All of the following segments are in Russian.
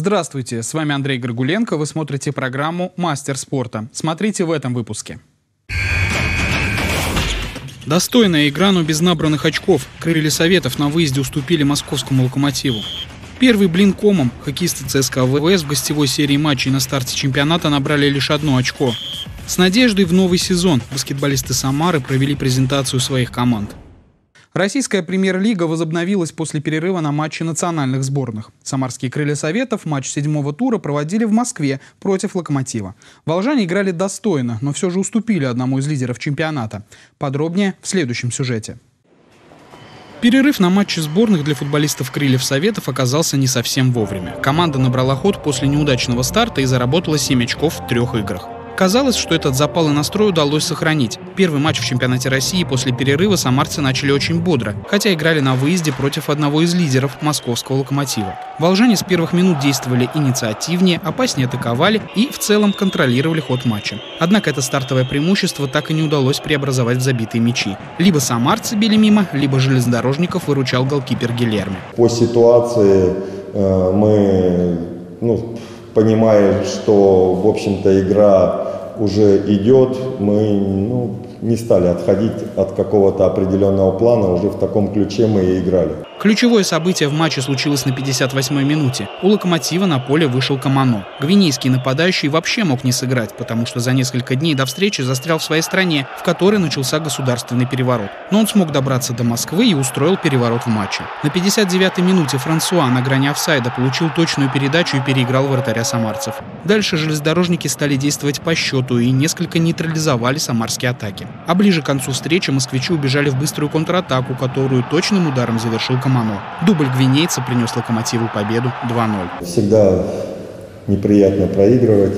Здравствуйте, с вами Андрей Горгуленко, вы смотрите программу «Мастер спорта». Смотрите в этом выпуске. Достойная игра, но без набранных очков. Крылья Советов на выезде уступили московскому «Локомотиву». Первый блин комом хоккеисты ЦСКА ВВС в гостевой серии матчей на старте чемпионата набрали лишь одно очко. С надеждой в новый сезон баскетболисты Самары провели презентацию своих команд. Российская премьер-лига возобновилась после перерыва на матчи национальных сборных. Самарские крылья Советов матч седьмого тура проводили в Москве против «Локомотива». Волжане играли достойно, но все же уступили одному из лидеров чемпионата. Подробнее в следующем сюжете. Перерыв на матчи сборных для футболистов Крыльев Советов оказался не совсем вовремя. Команда набрала ход после неудачного старта и заработала 7 очков в трех играх. Казалось, что этот запал и настрой удалось сохранить. Первый матч в чемпионате России после перерыва самарцы начали очень бодро, хотя играли на выезде против одного из лидеров московского локомотива. Волжане с первых минут действовали инициативнее, опаснее атаковали и в целом контролировали ход матча. Однако это стартовое преимущество так и не удалось преобразовать в забитые мячи. Либо самарцы били мимо, либо железнодорожников выручал голкипер Гильерми. По ситуации э, мы ну, понимая, что, в общем-то, игра уже идет, мы ну, не стали отходить от какого-то определенного плана, уже в таком ключе мы и играли. Ключевое событие в матче случилось на 58-й минуте. У «Локомотива» на поле вышел Камано. Гвинейский нападающий вообще мог не сыграть, потому что за несколько дней до встречи застрял в своей стране, в которой начался государственный переворот. Но он смог добраться до Москвы и устроил переворот в матче. На 59-й минуте Франсуа на грани офсайда получил точную передачу и переиграл вратаря самарцев. Дальше железнодорожники стали действовать по счету и несколько нейтрализовали самарские атаки. А ближе к концу встречи москвичи убежали в быструю контратаку, которую точным ударом завершил Камано. Камано. Дубль гвинейца принес «Локомотиву» победу 2-0. Всегда неприятно проигрывать.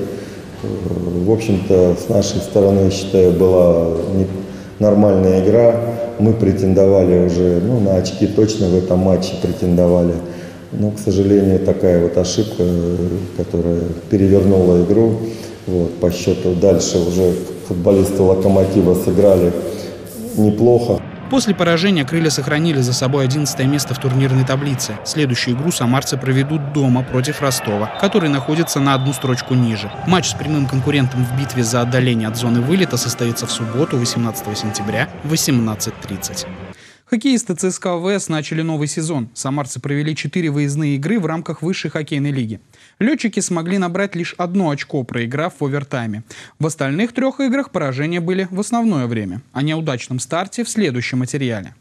В общем-то, с нашей стороны, считаю, была нормальная игра. Мы претендовали уже, ну, на очки точно в этом матче претендовали. Но, к сожалению, такая вот ошибка, которая перевернула игру. Вот, по счету дальше уже футболисты «Локомотива» сыграли неплохо. После поражения крылья сохранили за собой 11 место в турнирной таблице. Следующую игру самарцы проведут дома против Ростова, который находится на одну строчку ниже. Матч с прямым конкурентом в битве за отдаление от зоны вылета состоится в субботу, 18 сентября в 18.30. Хоккеисты ЦСКА ВС начали новый сезон. Самарцы провели четыре выездные игры в рамках высшей хоккейной лиги. Летчики смогли набрать лишь одно очко, проиграв в овертайме. В остальных трех играх поражения были в основное время. О неудачном старте в следующем материале.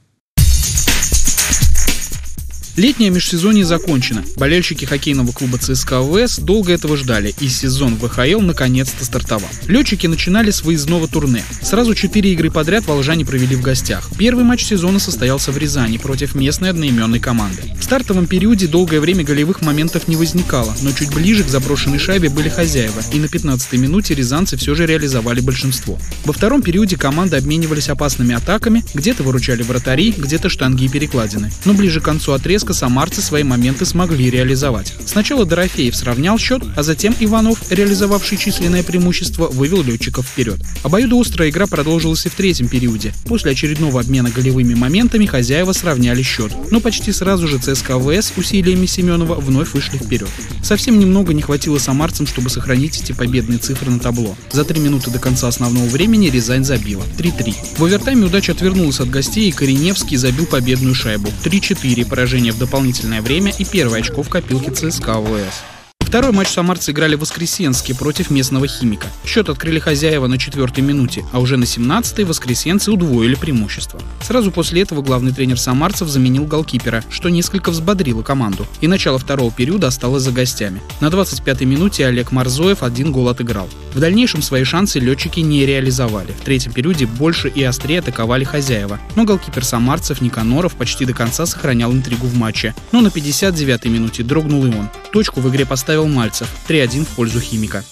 Летнее межсезонье закончено. Болельщики хоккейного клуба ЦСКА ВС долго этого ждали, и сезон ВХЛ наконец-то стартовал. Летчики начинали с выездного турне. Сразу четыре игры подряд волжане провели в гостях. Первый матч сезона состоялся в Рязани против местной одноименной команды. В стартовом периоде долгое время голевых моментов не возникало, но чуть ближе к заброшенной шайбе были хозяева, и на 15-й минуте рязанцы все же реализовали большинство. Во втором периоде команды обменивались опасными атаками, где-то выручали вратари, где-то штанги и перекладины. Но ближе к концу отрезка отрезка самарцы свои моменты смогли реализовать. Сначала Дорофеев сравнял счет, а затем Иванов, реализовавший численное преимущество, вывел летчиков вперед. Обоюдоострая игра продолжилась и в третьем периоде. После очередного обмена голевыми моментами хозяева сравняли счет. Но почти сразу же ЦСКА ВС усилиями Семенова вновь вышли вперед. Совсем немного не хватило самарцам, чтобы сохранить эти победные цифры на табло. За три минуты до конца основного времени Рязань забила. 3-3. В овертайме удача отвернулась от гостей, и Кореневский забил победную шайбу. 3-4. Поражение в дополнительное время и первое очко в копилке ЦСКА ВС. Второй матч самарцы играли в Воскресенске против местного химика. Счет открыли хозяева на четвертой минуте, а уже на 17-й воскресенцы удвоили преимущество. Сразу после этого главный тренер самарцев заменил голкипера, что несколько взбодрило команду. И начало второго периода осталось за гостями. На 25-й минуте Олег Марзоев один гол отыграл. В дальнейшем свои шансы летчики не реализовали. В третьем периоде больше и острее атаковали хозяева. Но голкипер самарцев Никаноров почти до конца сохранял интригу в матче. Но на 59-й минуте дрогнул и он. Точку в игре поставил Мальцев 3-1 в пользу химика.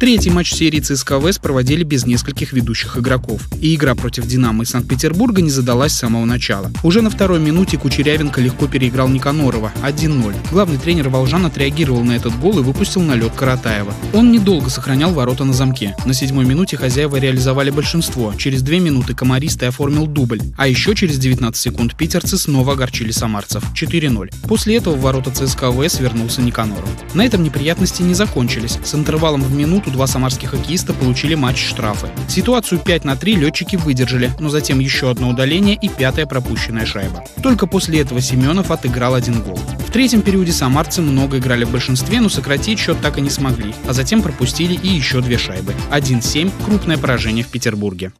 Третий матч серии ЦСКА ВС проводили без нескольких ведущих игроков. И игра против «Динамо» из Санкт-Петербурга не задалась с самого начала. Уже на второй минуте Кучерявенко легко переиграл Никанорова 1-0. Главный тренер Волжан отреагировал на этот гол и выпустил на лед Каратаева. Он недолго сохранял ворота на замке. На седьмой минуте хозяева реализовали большинство. Через две минуты комаристый оформил дубль. А еще через 19 секунд питерцы снова огорчили самарцев 4-0. После этого в ворота ЦСКА ВС вернулся Никаноров. На этом неприятности не закончились. С интервалом в минуту два самарских хоккеиста получили матч-штрафы. Ситуацию 5 на 3 летчики выдержали, но затем еще одно удаление и пятая пропущенная шайба. Только после этого Семенов отыграл один гол. В третьем периоде самарцы много играли в большинстве, но сократить счет так и не смогли, а затем пропустили и еще две шайбы. 1-7 – крупное поражение в Петербурге.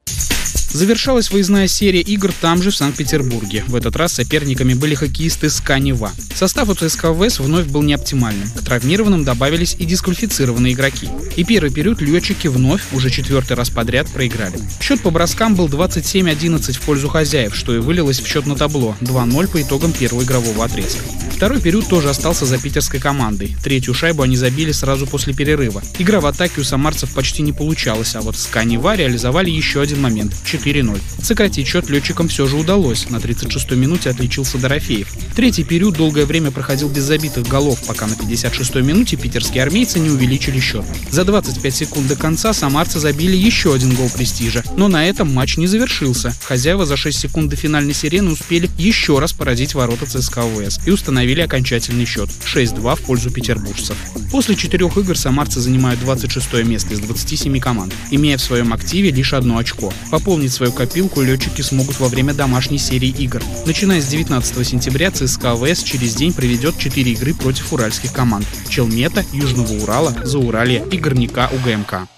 Завершалась выездная серия игр там же, в Санкт-Петербурге. В этот раз соперниками были хоккеисты СКА Нева. Состав у ЦСКА ВС вновь был неоптимальным. К травмированным добавились и дисквалифицированные игроки. И первый период летчики вновь, уже четвертый раз подряд, проиграли. Счет по броскам был 27-11 в пользу хозяев, что и вылилось в счет на табло 2-0 по итогам первого игрового отрезка. Второй период тоже остался за питерской командой. Третью шайбу они забили сразу после перерыва. Игра в атаке у самарцев почти не получалась, а вот СКА Нева реализовали еще один момент – 4-0. Сократить счет летчикам все же удалось. На 36-й минуте отличился Дорофеев. Третий период долгое время проходил без забитых голов, пока на 56-й минуте питерские армейцы не увеличили счет. За 25 секунд до конца самарцы забили еще один гол престижа. Но на этом матч не завершился. Хозяева за 6 секунд до финальной сирены успели еще раз поразить ворота ЦСКА ВС и установили окончательный счет 6-2 в пользу петербуржцев. После четырех игр самарцы занимают 26 место из 27 команд, имея в своем активе лишь одно очко. Пополнить свою копилку летчики смогут во время домашней серии игр. Начиная с 19 сентября ЦСКА ВС через день проведет 4 игры против уральских команд – Челмета, Южного Урала, Зауралья и Горняка УГМК.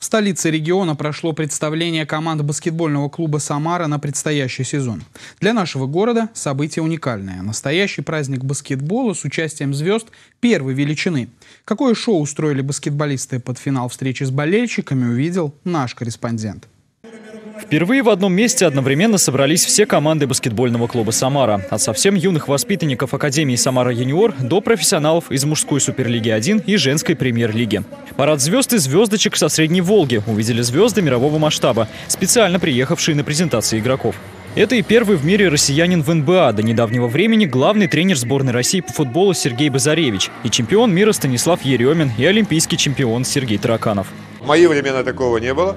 В столице региона прошло представление команд баскетбольного клуба «Самара» на предстоящий сезон. Для нашего города событие уникальное. Настоящий праздник баскетбола с участием звезд первой величины. Какое шоу устроили баскетболисты под финал встречи с болельщиками, увидел наш корреспондент. Впервые в одном месте одновременно собрались все команды баскетбольного клуба «Самара». От совсем юных воспитанников Академии «Самара Юниор» до профессионалов из мужской Суперлиги-1 и женской Премьер-лиги. Парад звезд и звездочек со Средней Волги увидели звезды мирового масштаба, специально приехавшие на презентации игроков. Это и первый в мире россиянин в НБА, до недавнего времени главный тренер сборной России по футболу Сергей Базаревич, и чемпион мира Станислав Еремин, и олимпийский чемпион Сергей Тараканов. В мои времена такого не было.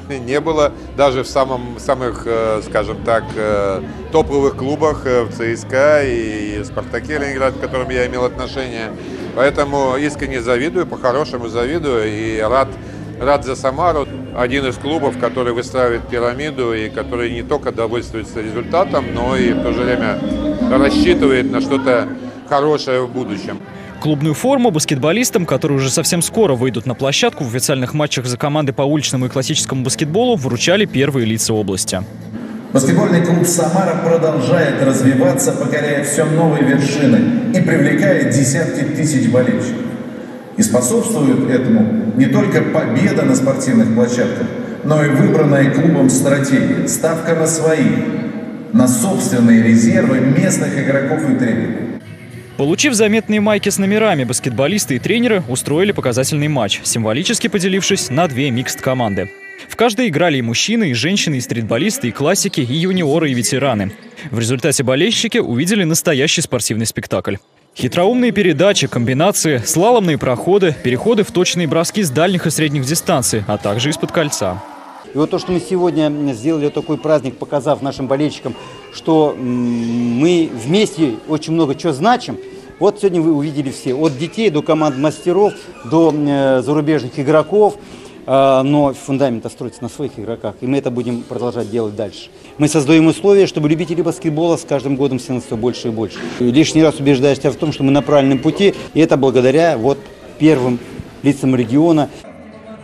не было даже в самом, самых, э, скажем так, э, топовых клубах э, в ЦСКА и Спартаке Ленинград, к которым я имел отношение. Поэтому искренне завидую, по-хорошему завидую и рад, рад за Самару. Один из клубов, который выстраивает пирамиду и который не только довольствуется результатом, но и в то же время рассчитывает на что-то хорошее в будущем. Клубную форму баскетболистам, которые уже совсем скоро выйдут на площадку в официальных матчах за команды по уличному и классическому баскетболу, вручали первые лица области. Баскетбольный клуб «Самара» продолжает развиваться, покоряя все новые вершины и привлекает десятки тысяч болельщиков. И способствует этому не только победа на спортивных площадках, но и выбранная клубом стратегия, ставка на свои, на собственные резервы местных игроков и тренеров. Получив заметные майки с номерами, баскетболисты и тренеры устроили показательный матч, символически поделившись на две микст-команды. В каждой играли и мужчины, и женщины, и стритболисты, и классики, и юниоры, и ветераны. В результате болельщики увидели настоящий спортивный спектакль. Хитроумные передачи, комбинации, слаломные проходы, переходы в точные броски с дальних и средних дистанций, а также из-под кольца. И вот то, что мы сегодня сделали такой праздник, показав нашим болельщикам, что мы вместе очень много чего значим, вот сегодня вы увидели все, от детей до команд мастеров, до э, зарубежных игроков, э, но фундамент строится на своих игроках, и мы это будем продолжать делать дальше. Мы создаем условия, чтобы любители баскетбола с каждым годом становилось все больше и больше. Лишний раз убеждаю себя в том, что мы на правильном пути, и это благодаря вот первым лицам региона.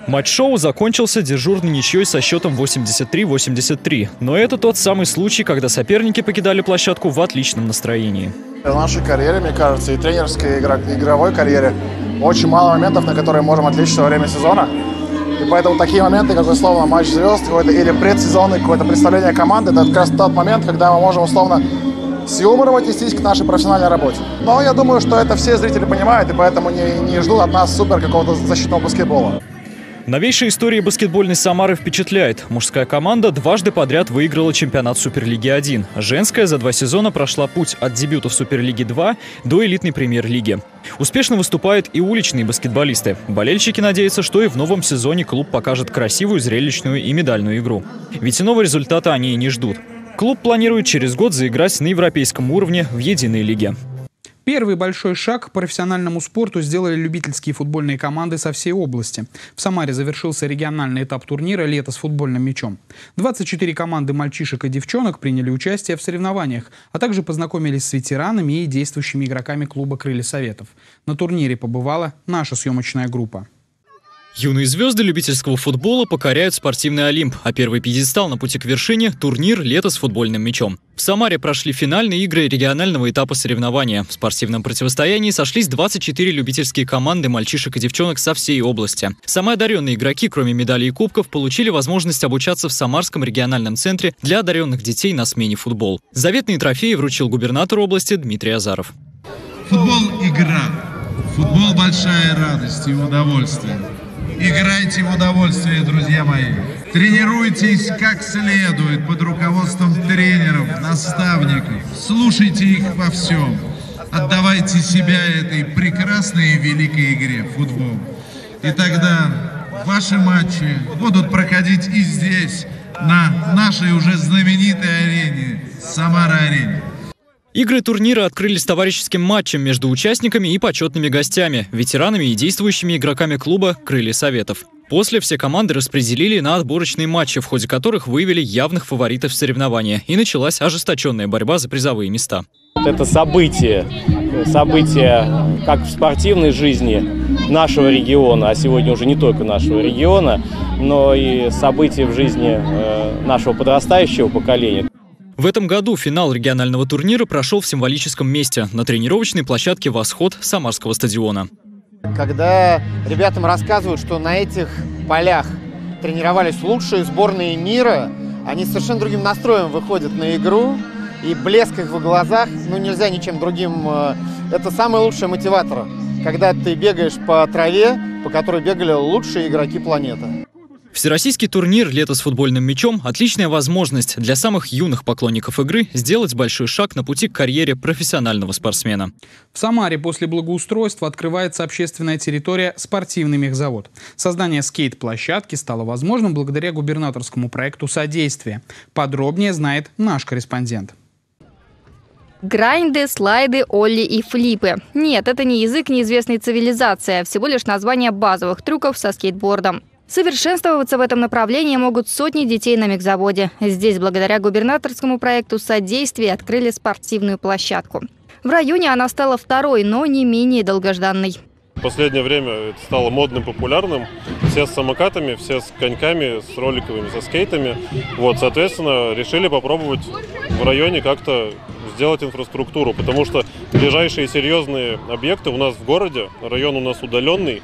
Матч-шоу закончился дежурной ничьей со счетом 83-83. Но это тот самый случай, когда соперники покидали площадку в отличном настроении. В нашей карьере, мне кажется, и тренерской, и игровой карьере очень мало моментов, на которые можем отличиться во время сезона. И поэтому такие моменты, как условно матч звезд какой-то, или предсезонный какое-то представление команды, это как раз тот момент, когда мы можем условно с юмором отнестись к нашей профессиональной работе. Но я думаю, что это все зрители понимают, и поэтому не, не ждут от нас супер какого-то защитного баскетбола. Новейшая история баскетбольной Самары впечатляет. Мужская команда дважды подряд выиграла чемпионат Суперлиги 1. Женская за два сезона прошла путь от дебюта в Суперлиге 2 до элитной премьер-лиги. Успешно выступают и уличные баскетболисты. Болельщики надеются, что и в новом сезоне клуб покажет красивую, зрелищную и медальную игру. Ведь иного результата они и не ждут. Клуб планирует через год заиграть на европейском уровне в единой лиге. Первый большой шаг к профессиональному спорту сделали любительские футбольные команды со всей области. В Самаре завершился региональный этап турнира «Лето с футбольным мячом». 24 команды мальчишек и девчонок приняли участие в соревнованиях, а также познакомились с ветеранами и действующими игроками клуба «Крылья Советов». На турнире побывала наша съемочная группа. Юные звезды любительского футбола покоряют спортивный Олимп, а первый пьедестал на пути к вершине – турнир «Лето с футбольным мячом». В Самаре прошли финальные игры регионального этапа соревнования. В спортивном противостоянии сошлись 24 любительские команды мальчишек и девчонок со всей области. Самые одаренные игроки, кроме медалей и кубков, получили возможность обучаться в Самарском региональном центре для одаренных детей на смене футбол. Заветные трофеи вручил губернатор области Дмитрий Азаров. Футбол – игра. Футбол – большая радость и удовольствие. Играйте в удовольствие, друзья мои. Тренируйтесь как следует под руководством тренеров, наставников. Слушайте их во всем. Отдавайте себя этой прекрасной и великой игре – футбол. И тогда ваши матчи будут проходить и здесь, на нашей уже знаменитой арене – Самара-арене. Игры турнира открылись товарищеским матчем между участниками и почетными гостями, ветеранами и действующими игроками клуба «Крылья Советов». После все команды распределили на отборочные матчи, в ходе которых выявили явных фаворитов соревнования, и началась ожесточенная борьба за призовые места. Это событие, событие как в спортивной жизни нашего региона, а сегодня уже не только нашего региона, но и событие в жизни э, нашего подрастающего поколения. В этом году финал регионального турнира прошел в символическом месте на тренировочной площадке «Восход» Самарского стадиона. Когда ребятам рассказывают, что на этих полях тренировались лучшие сборные мира, они совершенно другим настроем выходят на игру, и блеск их в глазах, ну нельзя ничем другим, э, это самый лучший мотиватор, когда ты бегаешь по траве, по которой бегали лучшие игроки планеты. Всероссийский турнир «Лето с футбольным мячом» – отличная возможность для самых юных поклонников игры сделать большой шаг на пути к карьере профессионального спортсмена. В Самаре после благоустройства открывается общественная территория «Спортивный мехзавод». Создание скейт-площадки стало возможным благодаря губернаторскому проекту «Содействие». Подробнее знает наш корреспондент. Грайнды, слайды, олли и флипы. Нет, это не язык неизвестной цивилизации, а всего лишь название базовых трюков со скейтбордом. Совершенствоваться в этом направлении могут сотни детей на мегзаводе. Здесь, благодаря губернаторскому проекту содействия, открыли спортивную площадку. В районе она стала второй, но не менее долгожданной. В последнее время это стало модным, популярным. Все с самокатами, все с коньками, с роликовыми, со скейтами. Вот, соответственно, решили попробовать в районе как-то сделать инфраструктуру, потому что ближайшие серьезные объекты у нас в городе, район у нас удаленный,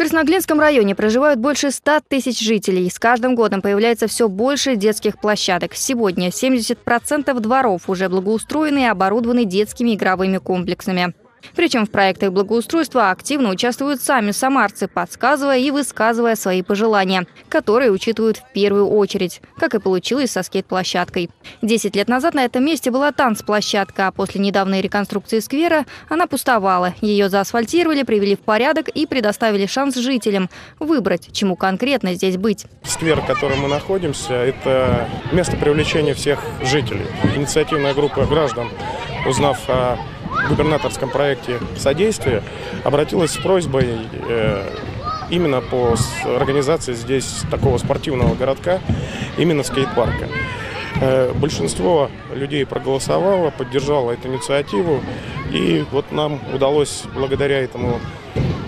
Красноглинском районе проживают больше 100 тысяч жителей. С каждым годом появляется все больше детских площадок. Сегодня 70% дворов уже благоустроены и оборудованы детскими игровыми комплексами. Причем в проектах благоустройства активно участвуют сами самарцы, подсказывая и высказывая свои пожелания, которые учитывают в первую очередь, как и получилось со скейт-площадкой. Десять лет назад на этом месте была танцплощадка, а после недавней реконструкции сквера она пустовала. Ее заасфальтировали, привели в порядок и предоставили шанс жителям выбрать, чему конкретно здесь быть. Сквер, в котором мы находимся, это место привлечения всех жителей. Инициативная группа граждан, узнав о губернаторском проекте содействия обратилась с просьбой э, именно по организации здесь такого спортивного городка, именно скейт-парка. Э, большинство людей проголосовало, поддержало эту инициативу, и вот нам удалось благодаря этому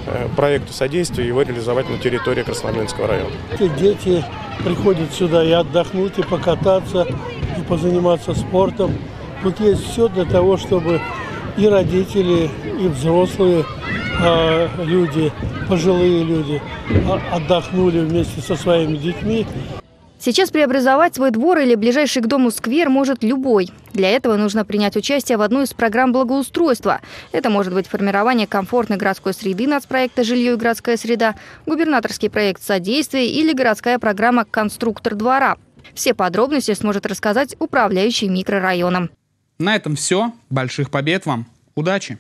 э, проекту содействия его реализовать на территории Красноглинского района. Дети приходят сюда и отдохнуть, и покататься, и позаниматься спортом. Тут есть все для того, чтобы и родители, и взрослые э, люди, пожилые люди э, отдохнули вместе со своими детьми. Сейчас преобразовать свой двор или ближайший к дому сквер может любой. Для этого нужно принять участие в одной из программ благоустройства. Это может быть формирование комфортной городской среды нацпроекта «Жилье и городская среда», губернаторский проект содействия или городская программа «Конструктор двора». Все подробности сможет рассказать управляющий микрорайоном. На этом все. Больших побед вам. Удачи!